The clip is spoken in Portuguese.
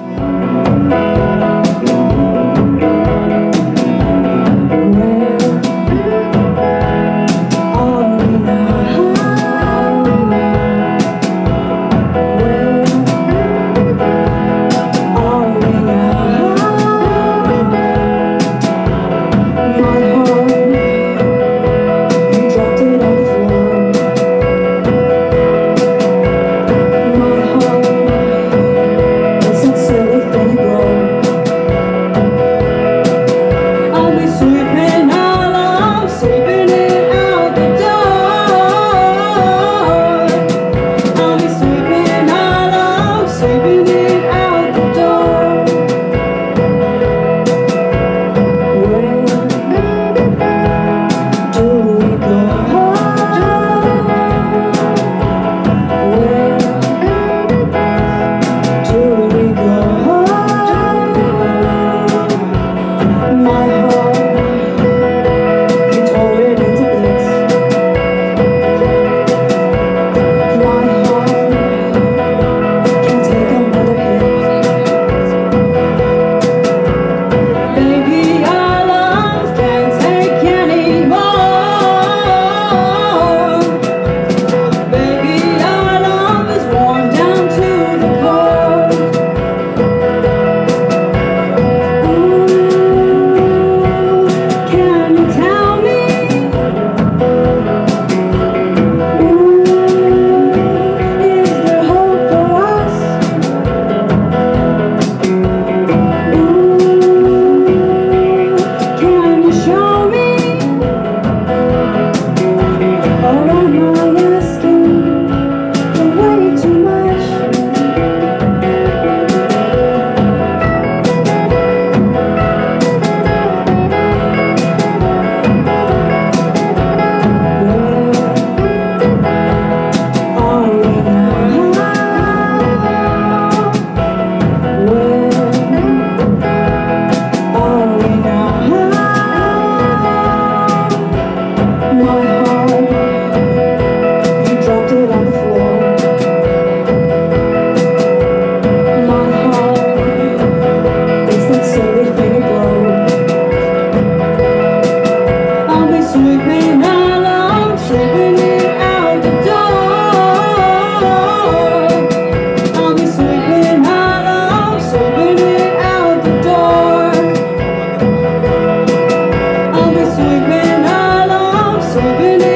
Música open